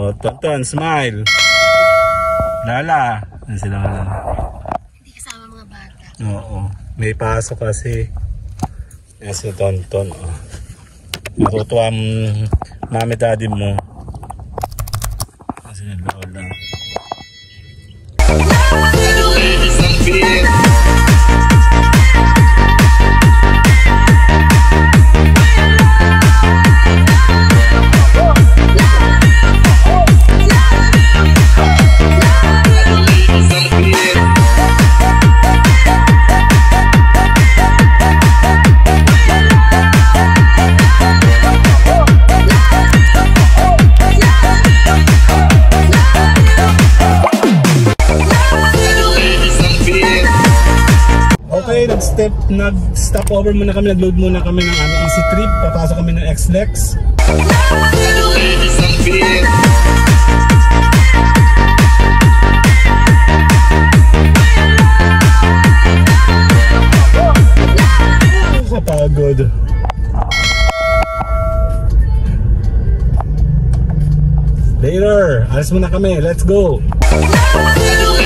O, Tonton, smile. Lala. Yan sila. Hindi kasama mga bata. Oo. May pasok kasi. Yan si Tonton. Oh. Natutuwa ang mami daddy mo. Nag-step, nag-stop over muna kami, nag-load muna kami ng aming easy trip. Papasok kami ng X-Lex. Kapagod. Later, alas muna kami. Let's go. Memorial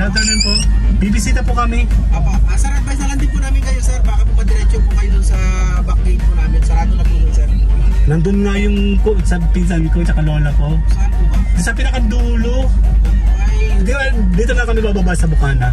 good afternoon po. Bibisita po kami. Apo, ah, sir, advice na lang din po namin kayo, sir. Baka po madiretso po kayo dun sa back gate po namin. Sarado na po dun, sir. Nandun nga yung ko, sa pinsan ko, tsaka lola ko. Saan po ba? Sa pinakadulo. Ay, Di ba, dito na kami bababa sa Bukana.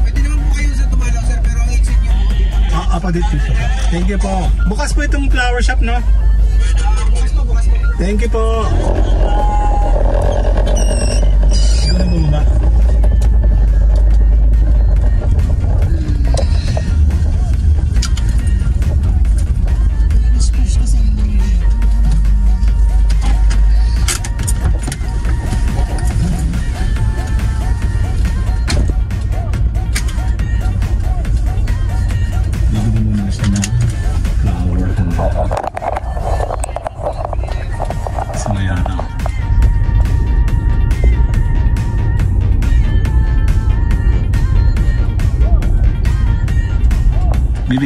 pwede naman po kayo sa tumalaw, sir. Pero ang exit nyo po, dito. Ah, apa dito dito. Thank you po. Bukas po itong flower shop, no? Ah, bukas po, bukas po. Thank you po.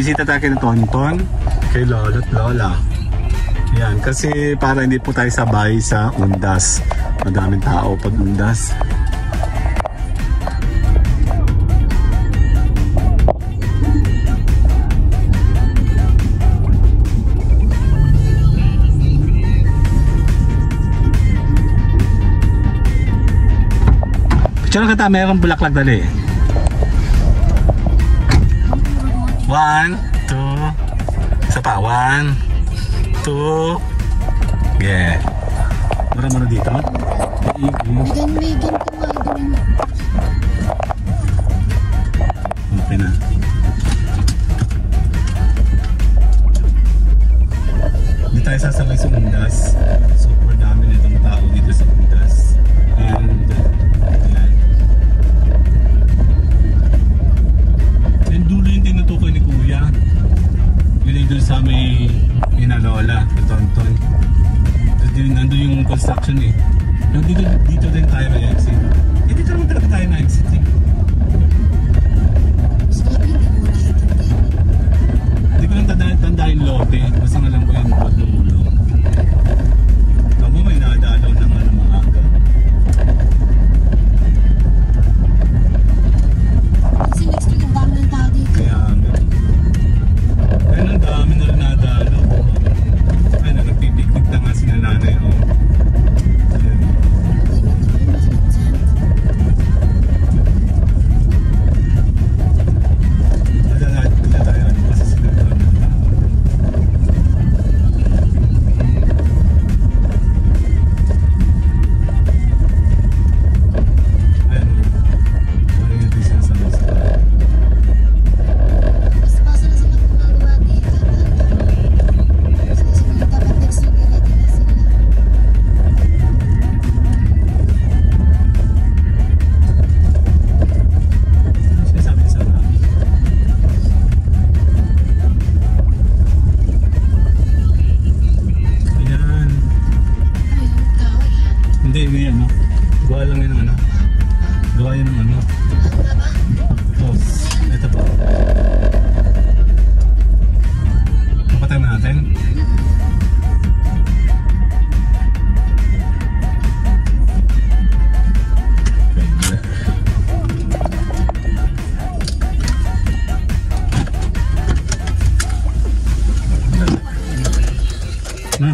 Bibisita tayo kay Tonton, kay Lolo at Lola. Yan, kasi para hindi po tayo sabay sa undas. Madaming tao pag undas. Picture ka ta, mayroong bulaklak dali. One, two, isa pa, one, two, yeah. Mura-mura dito. Megan, Megan, tumayo din. Okay na. Hindi tayo sasabay sa Undas. Super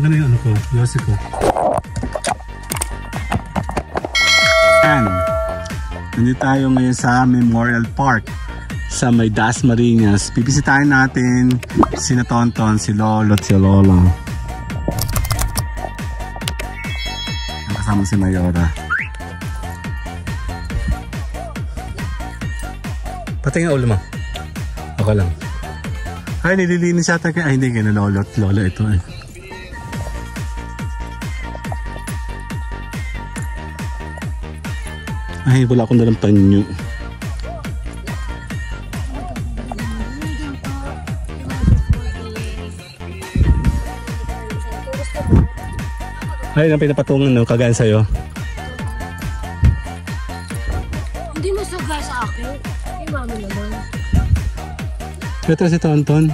Na yung ano ko, Yossi ko. Yan. Nandito tayo ngayon sa Memorial Park sa may Dasmariñas. Bibisitahin natin si Tonton, si Lolo at si Lola. Kasama si Mayora. Pati nga ulo mo. Okay lang. Ay, nililinis yata kay... Ay, hindi kay na Lolo at Lola ito eh. Ay, wala akong dalang panyo. Ay, ang pinapatungan no, kagaya sa'yo. Hindi mo saga sa akin. Yung mami naman. Ito si Tonton.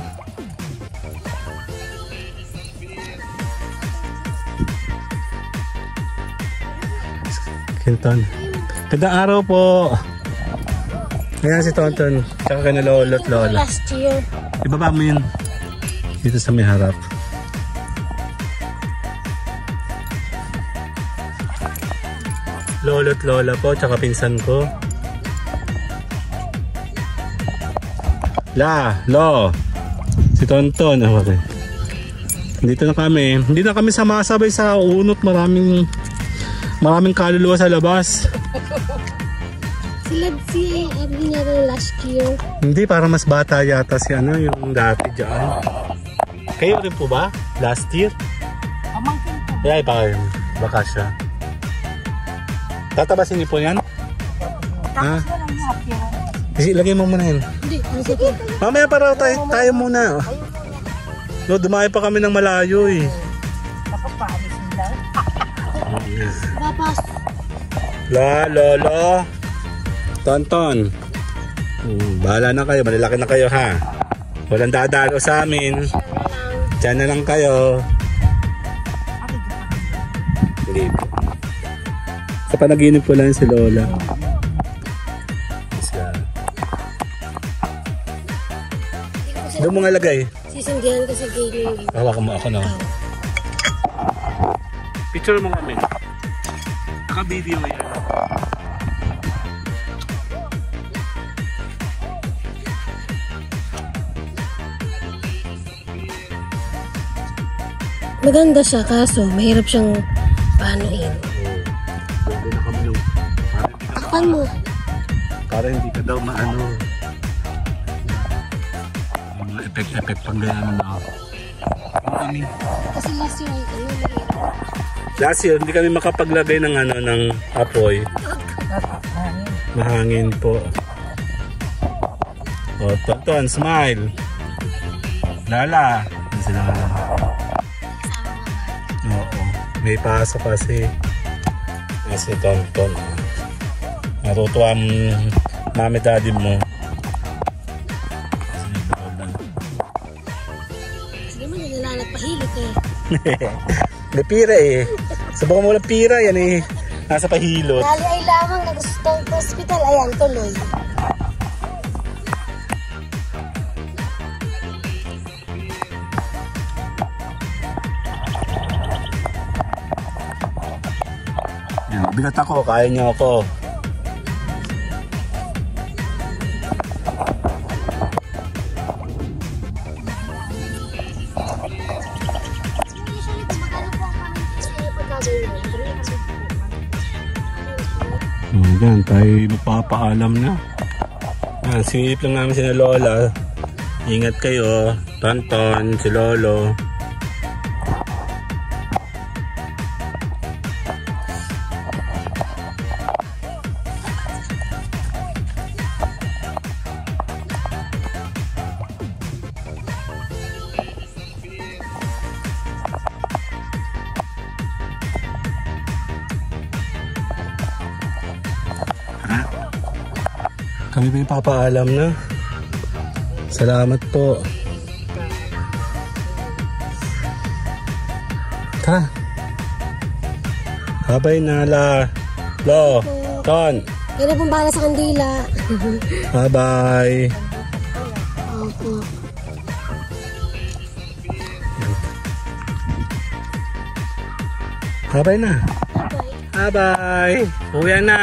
Kinton. Gandang araw po. Ayan si Tonton. Tsaka ka na lolo at lola. Last year. Ibaba mo yun. Dito sa may harap. Lolo at lola po, tsaka pinsan ko. La, lo. Si Tonton. Okay. Dito na kami. Hindi na kami samasabay sa unot. Maraming maraming kaluluwa sa labas. Sila si Abby niya rin last year. Hindi, para mas bata yata si ano, yung dati dyan. Kayo rin po ba? Last year? Pamangkin ko. Kaya baka, baka siya. Tatabasin niyo po yan? Ha? Kasi lagay mo muna yan. Hindi, ano. Mamaya para tayo, tayo muna. No, dumayo pa kami ng malayo eh. Papas. La, lolo. Tonton. Hmm, bahala na kayo. Malalaki na kayo ha. Walang dadalo sa amin. Diyan na lang kayo. Po. Sa panaginip ko lang si Lola. Doon mo nga lagay. Sisinggihan ka sa gaming. Hawakan mo ako na. Picture mo kami. Naka-video yan. Maganda siya kaso mahirap siyang paanoin. Doon na kami yung Takpan mo. para hindi ka daw maano. Mga effect-effect pang ganyan na. Kami? Kasi last year ano, mahirap. Last year, hindi kami makapaglagay ng ano, ng apoy. Mahangin po. O, Tonton, smile. Lala. Sila. Oo. May pasok kasi. Yan si Tonton. Natutuwa ang mami daddy mo. Kasi. Sige mo, nilalat pahilit eh. May pira eh. Subukan mo lang pira, yan eh. Nasa pahilot. Dali ay lamang na gusto ng hospital. Ayan, tuloy. Yan, bigat ako, kaya niyo ako. Tayo magpapaalam na. Yan, sinilip lang namin si Lola. Ingat kayo, Tonton, si Lolo. Kami pa yung papaalam na. Salamat po. Tara. Habay na la. Lo. Ton. Kaya na pong bahala sa kandila. Bye-bye. Opo. Habay na. Bye. Bye-bye. Uwi na.